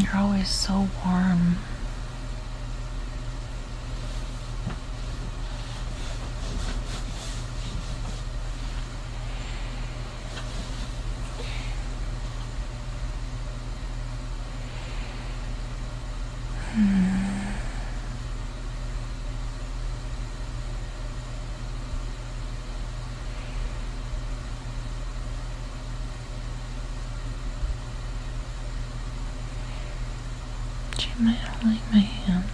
You're always so warm. You mind holding my hand?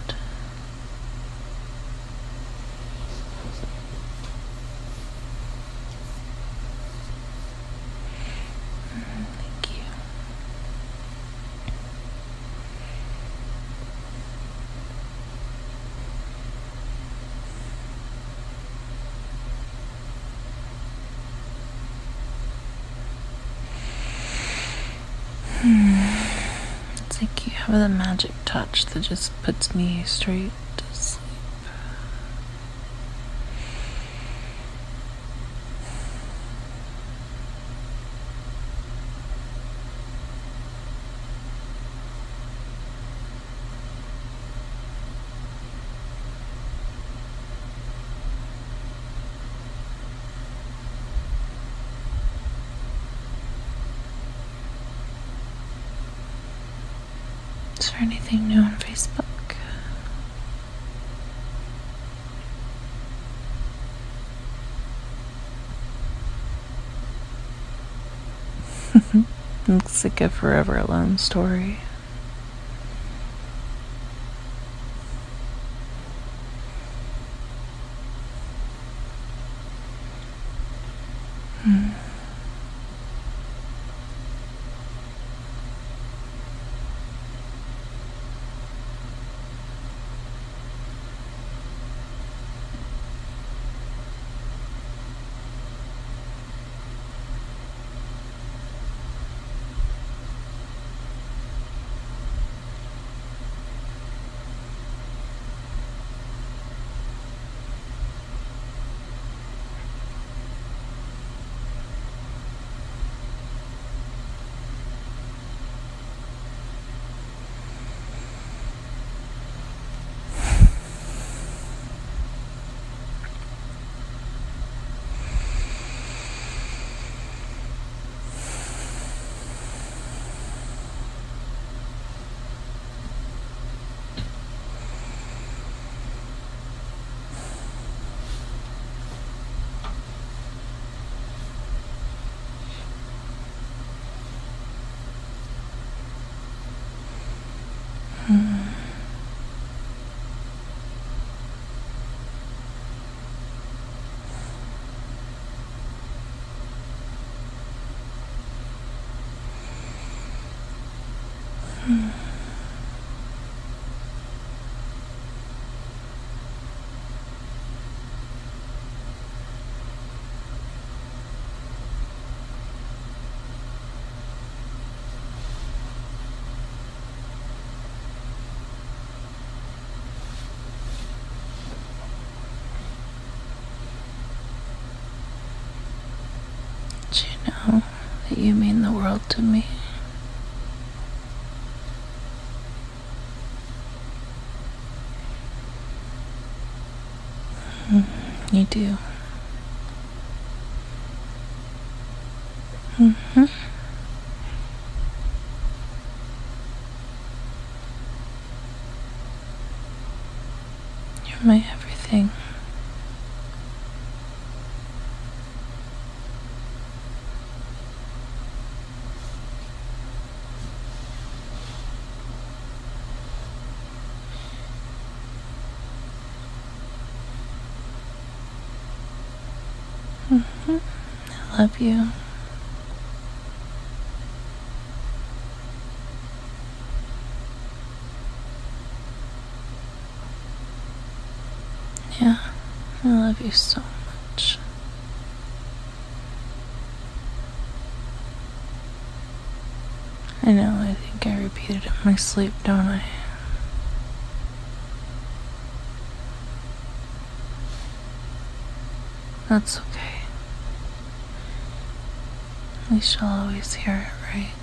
Thank you. It's like you have the magic touch that just puts me straight to sleep. Is there anything new on Facebook? Looks like a forever alone story. Hmm. Do you know that you mean the world to me? Mm, You do. hmm You're my everything. love you. Yeah, I love you so much. I know, I think I repeated it in my sleep, don't I? That's okay. At shall always hear it right.